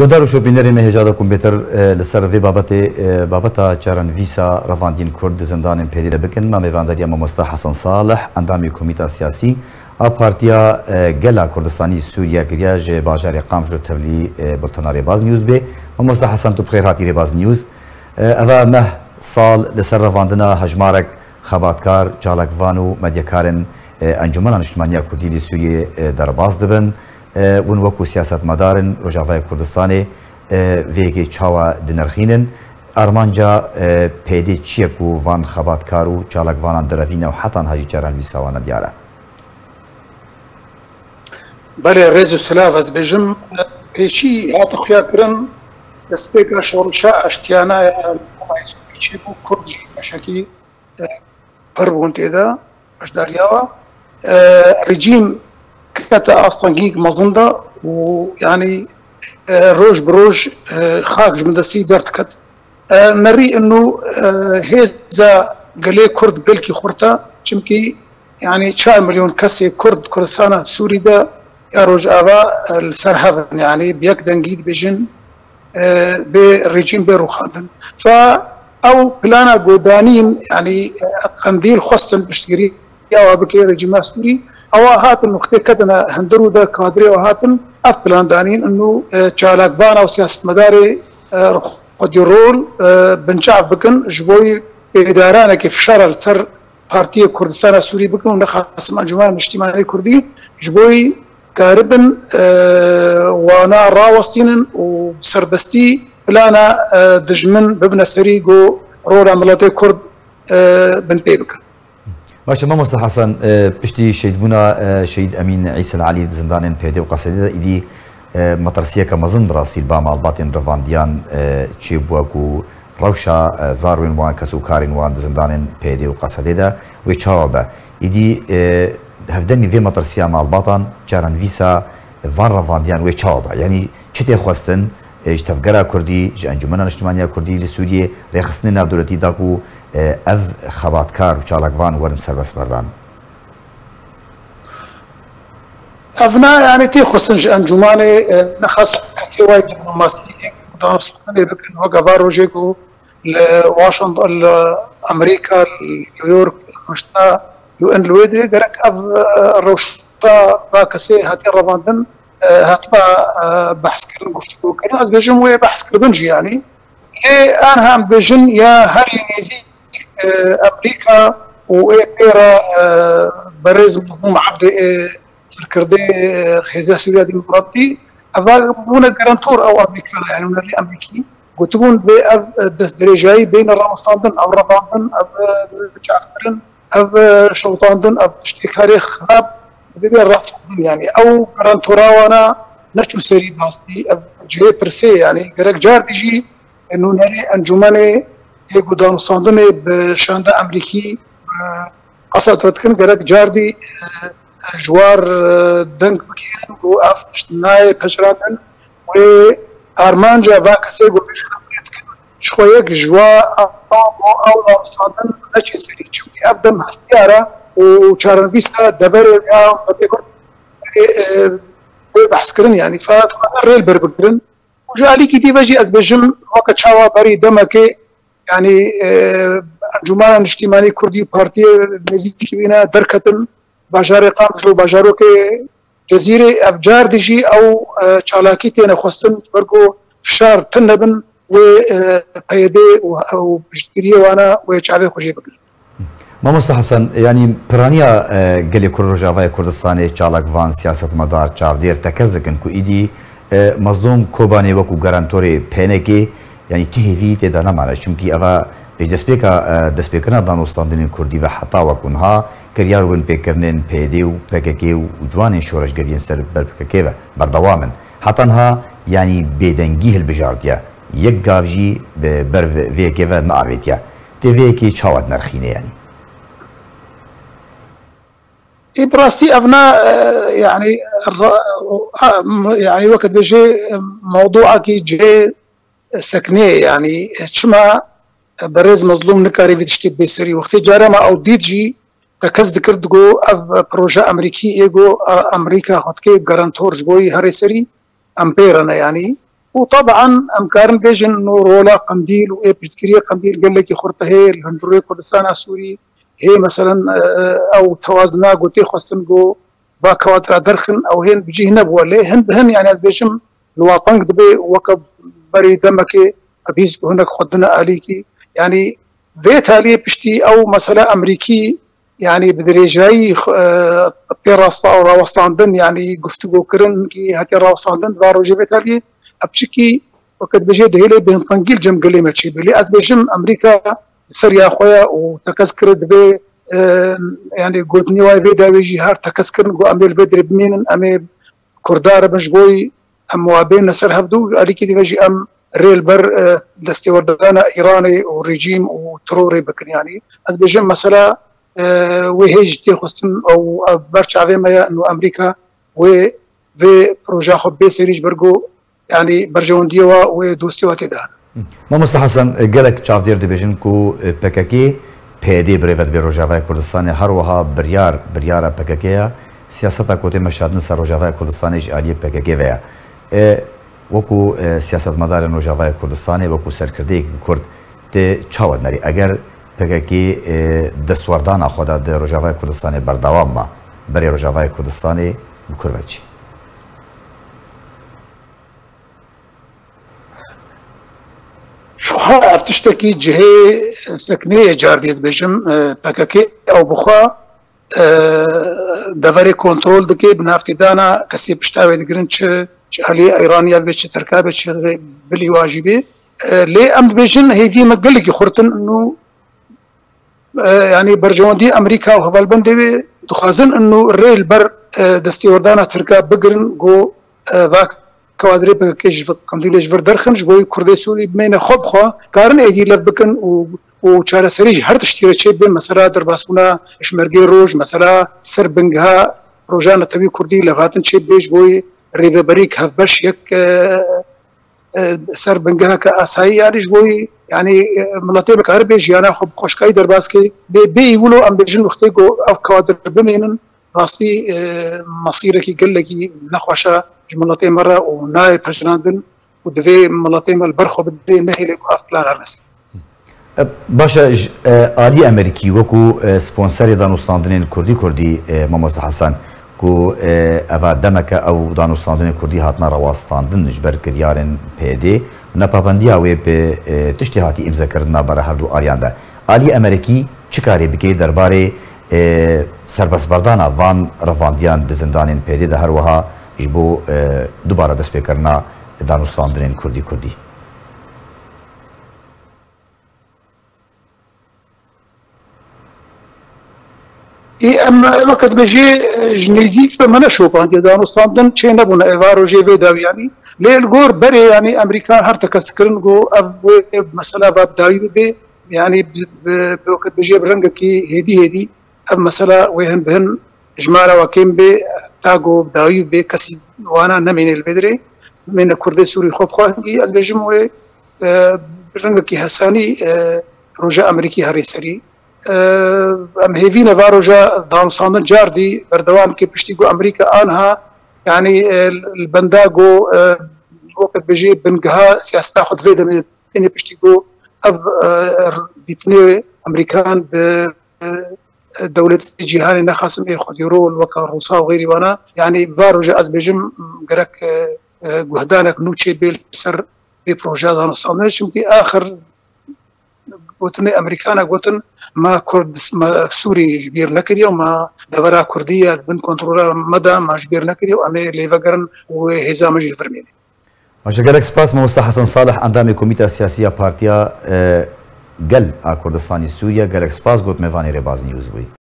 گۆدار و بینەری نەهێژادا کمپیوتەر لەسەر وێ بابەتێ بابەتە چاران ویسا ڕەواندین کورد زندانێن پێریدە بکەن. مامەێواندەریە مەمۆستا حەسەن ساڵح ئەندامی کمیتا سیاسی. ئا پارتیا گەلا کوردستانی سووریا گریا ژێ باژارێ قامژ و تەولی بڵتەنارێ باز نیوز بێ. مەمۆستا حەسەن تو بخێر هاتیرێ باز نیوز ئەوە مەه ساڵ لەسەر ڕەواندنە هەژمارەك خەباتکار چالاکڤان و مەدیەکارن ئەنجومەنە نیشتمانیا کوردی لە سووریێ دەرباز دەبن. اون وکو سیاست مدارن ڕۆژاوای کردستانی ویگی چاوا دنرخینن. ئەرمانجا پیدی چیکو و وان خەباتکار و چالکوانان دەرەوینە و حەتان هەژی جاران ویساوانە دیارە. بەێ از و پیشی هات بێژم. پێچی هاتە خویاکردن دەستپێکە شۆڕشا ئەشتیانە بوو کوردی پر پڕبوون تێدا بەشداریاوە. رژیم كتا أصلا هيك مظنده ويعني روج بروج خاك من دسي درت كت نري إنه هيزا قالي كرد بلكي خورتا چمكي يعني 4 مليون كسي كرد كردستان سوري دا يا روج آبا السر هذا يعني بيك دنجيد بجن بريجيم بيرو ف أو بلانا قودانين يعني قنديل خصن بشتري يا بكي ريجيم سوري. أو هاتن نقطة كدنا هندرو دا كادري أو هاتن أف بلان دانين انه چالاك بانا و سياسة مداري قد يرول بنشعب بكن جبوي اداران كيف شار السر بارتي كردستان سوري بكن ونخاص انجمان الاجتماعي كردي جبوي كاربن وأنا راوستين وسربستي بلانا دجمن ببنا سريقو رولا ملاتي كرد بن بيبكن باشه ما مصطفى حسن پشتی شهید بونا شهید امین عیسی العلی زندان پیدا و قصیده ایدی مطرسیه که مزن براسیل با معلومات رواندیان چی بوا کو روشا زاروین وان کسو کارین وان زندان پیدا و قصیده ده و چاوا به ایدی هفدمی وی مطرسیه معلوماتان جارن ویسا وان رواندیان و چاوا به یعنی چی اجتفگره کردی جه انجومن نشتمانی کردی لسوریه ریخصنی نبدولتی داکو آه، أو خوابادکار و چالاکوان ورن سربس بردان. افنا یعنی تی خصن جه انجومن آه، نخواد سکتی وای دیپلوماسی دانو سکتنی بکن هاگا باروژه گو لواشنطن لامریکا لیویورک مشتا یو ان لویدری گرک أو آه، روشتا باکسی هاتی رواندن. Rojta va kesê hatiye revandin hatba behskirin guftgûkirin ez bêjim wê behskiribin jî yanî lê an hem bêjin ya herî nêzî أمريكا وايرا برز مظلوم عبد الكردي خيزا سوريا ديمقراطي بونا جرانتور أو أمريكا يعني من الامريكي قلتبون درجاي بين الرمستاندن أو رباندن أو جعفرن أو شوطاندن أو تشتي تاريخ خراب. ڕاستیانی ئەو پەرەنتۆراوانە نەچوو سەری باستی جێ پرسێ ینی گەرەک جار دیژی نونەری ئەنجومەنێ هێگودانساندنێ بە شاندە ئەمریکی ئاساتەتکن گەرەک جاردی ژوار دەنگ بکەن و ئەف نایە پەشراتن. وێ ئارمانجا ڤ کەسێ گۆ خۆیەک ژوا ئەو ساندن نەچێ سەری چوی ئەف دەم هەستیارە و چارەویستە دەبەر بەحسکردن ینی فات ڕێل بربگرن ژالیکی دیڤژی ئەس بەژم وەکە چاوا بەری دەمەکەی ینی ئەنجومان نیشتیمانی کوردی و پارتی نزیکیە دەرکەتن باژارێ قامژ و باژارۆکێ جززیرە ئەفجار دژی ئەو چالاکی تێنەخواستن بەرگۆ فشار تن نەبن و پەیدێ و پشتگیریوانە و چاوێ خوۆژێ بگرن. مامۆستا حەسەن ینی پرانیا گەلی کوڕ ڕژاوای کوردستانی چاڵکوان سیاست مەدار چاودێر تەکەس دەکەن و ئیدی مەزلوم کۆبانێ وەکو گەرانتۆری پێنێکی ینی تهێوی تێدا نەمانە چونکی ئەوە دەستپێکە دەستپێکردنا دانوستاندنین کوردی بە حتاوەکوونها کریار ون پێکردن پێدێ و پێکەکێ و جوانین شۆرشگەریان سەر بەرپکەکێوە بەردەوامن حتەنها ینی بێدەنگی هەلبژاردە یەک گاڤژی بەر vێکێوە ناوێتە تێڤەیەکی چاوت نرخینەیانی براستي ابنا يعني يعني وقت بيجي موضوعك جي سکنێ ینی چما بەڕێز مەزلوم نکاری بێت شتێک بێسەری وەختی جارەمە ئەو دیجی کە کەس دکرد گۆ ئەف پرۆژە ئەمریکی ئێگۆ ئەمریکا خۆتکەی گەرانتۆرش بۆی هەرێسەری ئەمپێرەنە ینی وطبعا أمكارن بيجن انه رولا قنديل وايه بتكريه قنديل قال لك خرطه هي الهندوري كردستان السوري هي مثلا أو توازنا قوتي خصن جو باكواترا درخن أو هين بيجي هنا بولا هن بهن يعني أز بيجم الوطن دبي وكب بري دمك أبيز هناك خدنا آليكي. يعني ذات عليه بشتي أو مثلا أمريكي يعني بدريجاي تيرا راوستاندن يعني گفتگو کرن کی هتی راوستاندن بارو جبت عليه ابچکی وقت بجي دهيلي بين طنجيل جم قلي ما تشي بلي أز بجم أمريكا سريا خويا وتكسكر دفي يعني قوتني واي في داوي جهار تكسكر نقو اميل بدري بمين امي كردار مشغوي ام وابين نسر هفدو عليكي دي بجي ام ريل بر دستي وردانا ايراني وريجيم وتروري بكر يعني از بجم مثلا وهيج تي خصن أو برشا عظيمه انه أمريكا و في بروجا خو بيسريج برغو يعني برجونديوا ودوستيوا تدان ما مامۆستا حەسەن گەلێک چاودێر دەبێژن و پەکەکی پێدی برێڤەت بێ ڕۆژاوای کوردستانی هەروەها بریار بریارە پەکەکەیە سیاسەتا کۆتێ مەشادن سەر ڕۆژاوای کوردستانیش عالیە پەکەکێوەیە وەکو سیاست مەدارە ڕۆژاوای کوردستانی وەکو سەرکردەیەکی کورد تێ چاوە نەری ئەگەر پێکەکی دەسوەردانە خۆدا دە ڕۆژاوای کوردستانی بەرداواممە بەری ڕۆژاوای کوردستانی بکوورەچی ما بری روجاوای کردستان بکروچی شوها افتشتكي جهي سكنية جارديز بجم بكاكي او بخوا دفري كنترول دكي بنافتي دانا كسي بشتاوي دقرن چه علي ايرانيا بيش تركا بيش بلي واجبي لي ام بيجن هي في مقلقي خورتن انه يعني برجوندي امريكا وهبال بندي دخازن انه الريل بر دستي وردانا تركا بقرن جو ذاك كوادري کەوادرێ پێکەش قندی لەژبەر دەرخنش بۆی کوردی سووری بمێنە خۆبخوا کارن ئەدی لە بکەن و و چارەسەریش هەر تشتیرە چێت بێ مەسەرا دەرباسبوونا شمەرگی ڕۆژ مەسەرا سەر بنگها ڕۆژانە تەوی کوردی لەغاتن چێت بێژ بۆی ڕێبەری هەف بەش یەک سەر بنگها کە ئاسایی یاریش بۆی ینی مڵەتی بەکار بێ ژیانە خۆ خۆشکی دەرباسکەی بێ بێیولو ئەم بێژن وختێک و ئەو کەوا بمێنن ڕاستی مەسیرەکی گەلێکی نەخۆشە ملاتي مرة وناي بجناندن ودفي ملاتي مال برخو بدي نهي لك أفلان على نسي باشا آلی امریکی وکو سپونسری دانوستاندن کردی کردی ماموز حسن. کو اوا دمک او دانوستاندن کردی هاتنا رواستاندن جبر کریارن پیدی نپابندی اوی به تشتی هاتی امزا کردنا برای هر دو آلیان ده آلی امریکی چکاری بکی؟ درباره سربسبردانا وان رواندیان دزندانین پیدی ده هر وها جبو دوباره دست بکرنا دانستاندرین کردی کردی ای ام وقت بجی جنیدی به من شوپان که دانستاندن چه نبونه ایوارو جیوی داو یعنی لیل گور بره یعنی امریکان هر تکست کرن گو او مثلا باب داوی بی یعنی به وقت بجی برنگ که هیدی هیدی او مثلا ویهن بهن جمارة وكيم بي تاغو داوي بي كسي وأنا نمين البدري. من كرد سوري خوب خواهنگي از بجم و برنگ كي هساني روجا امريكي هاري سري ام هيفي نفا روجا دانسان جاردي بردوام كي بشتيگو أمريكا آنها يعني البنداغو وقت بجي بنگها سياستا خد فيدا من تاني بشتيگو اف ديتني امريكان ب دولة جيهاني نخاسم اي خود يرول وكا روسا وغيري وأنا. يعني فاروجا از بجم قرك قهدانك نوتشي بيل سر في بروجا دانو صانر چونكي آخر قوتني امريكانا قوتن ما كرد ما سوري جبير نكري وما دورا كردية بن كنترولا مدى ما جبير نكري وامي ليفقرن وهزام جيل فرميني مشكلك سباس موستا حسن صالح اندامي كوميتا سياسية بارتيا گل کوردستانی سوریه گلک سپاس گوت میوانی رباز نیوز بوی